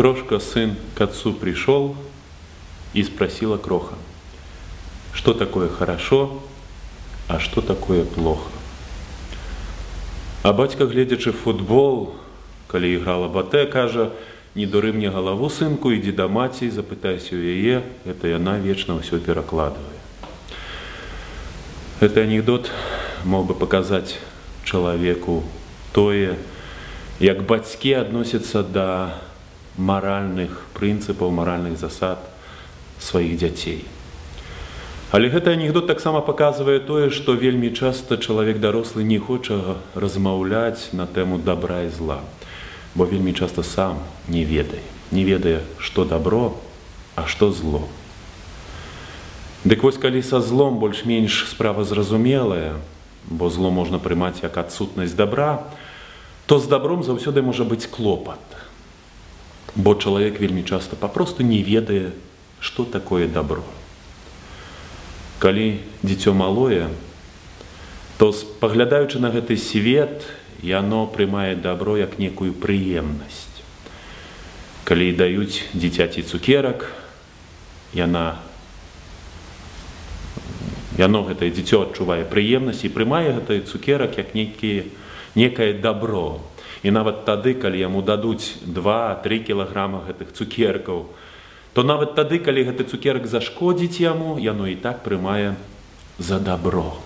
Крошка, сын, к отцу пришел и спросила Кроха, что такое хорошо, а что такое плохо. А бацька, гледзячы футбол, калі іграла батэ, кажа, не дуры мне галаву сынку, ідзі да маці, запытайся ў яе, гэта яна вечна ўсё перакладвае. Гэты анекдот мог бы паказаць чалавеку тое, як бацькі адносяцца да маральных прынцыпаў, маральных засад сваіх дзяцей. Але гэты анекдот таксама паказвае тое, што вельмі часта чалавек дарослы не хоча размаўляць на тэму добра і зла, бо вельмі часта сам не ведае, не ведае, што добро, а што зло. Дык вось калі са злом больш-менш справа зразумелая, бо зло можна прымаць як адсутнасць добра, то з добром заўсёды можа быць клопат. Бо чалавек вельмі часта папросту не ведае, што такое добро. Калі дзіцё малое, то паглядаючы на гэты свет, яно прымае добро як некую прыемнасць. Калі даюць дзіцяці цукерак, яна яно гэтае дзіцё адчувае прыемнасць і прымае гэтый цукерак як нейкі, некае добро. І нават тады, калі яму дадуць 2-3 кілаграма гэтых цукеркаў, то нават тады, калі гэты цукерак зашкодзіць яму, яно і так прымае за добро.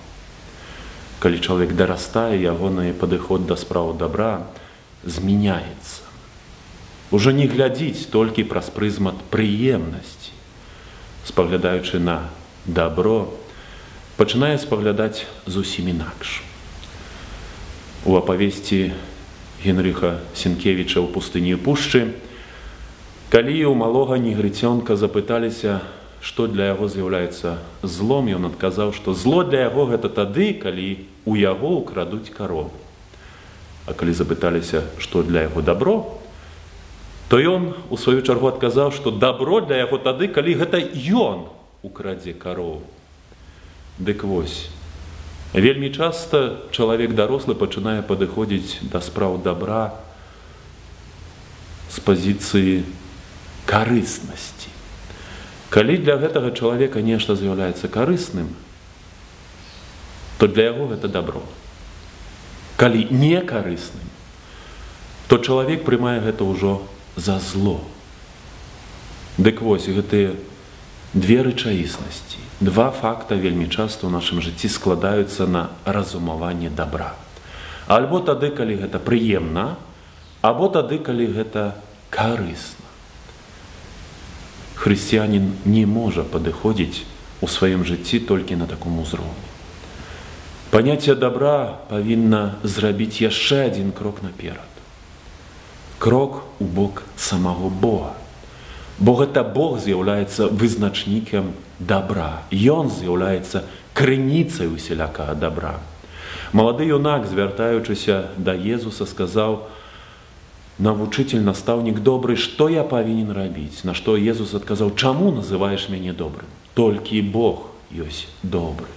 Калі чалавек дарастае, ягоны падыход да справу добра змяняецца. Ужо не глядзіць толькі праз прызмат прыемнасці, спаглядаючы на добро, пачынае спаглядаць зусім інакш. У апавесці Генрыха Сенкевіча ў пустыні пушчы, Калі у малога негрыцёнка запыталіся, што для яго з'яўляецца злом, ён адказаў, што зло для яго гэта тады, калі у яго украдуць карову. А калі запыталіся, што для яго добро, то ён у сваю чаргу адказаў, што добро для яго тады, калі гэта ён украдзе карову. Дык вось. Вельмі часта чалавек дарослы пачынае падыходзіць да спраў добра з пазіцыі карыснасці. Калі для гэтага чалавека нешта з'яўляецца карысным, то для яго гэта добро. Калі не карысным, то чалавек прымае гэта ўжо за зло. Дык вось гэтыя две рэчаіснасці. Два факта вельмі часта ў нашым жыцці складаюцца на разумаванне добра. Альбо тады, калі гэта прыемна, або тады, калі гэта карысна хрысціянін не можа падыходзіць у сваім жыцці толькі на таком узроўні. Паняцце добра павінна зрабіць яшчэ адзін крок наперад. Крок у бок самого Бога. Бо гэта Бог з'яўляецца вызначнікам добра. Ён з'яўляецца крыніцай усялякага добра. Малады юнак, звяртаючыся да Езуса, сказаў: навучитель настаўнік добры што я павінен рабіць на што Езус адказаў чаму называеш мяне добрым толькі Бог ёсць добры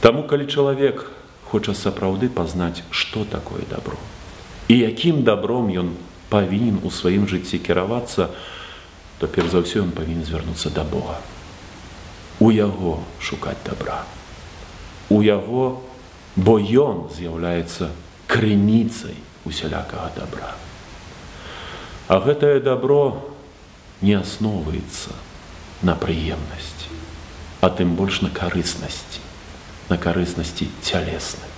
Таму калі чалавек хоча сапраўды пазнаць што такое добро і якім добром ён павінен у сваім жыцці кіравацца то перш за ўсё ён павінен звярнуцца да Бога у яго шукаць добра у яго бо ён з'яўляецца крыніцай усялякага добра. А гэтае добро не асноўваецца на прыемнасці, а тым больш на карыснасці, на карыснасці цялеснай.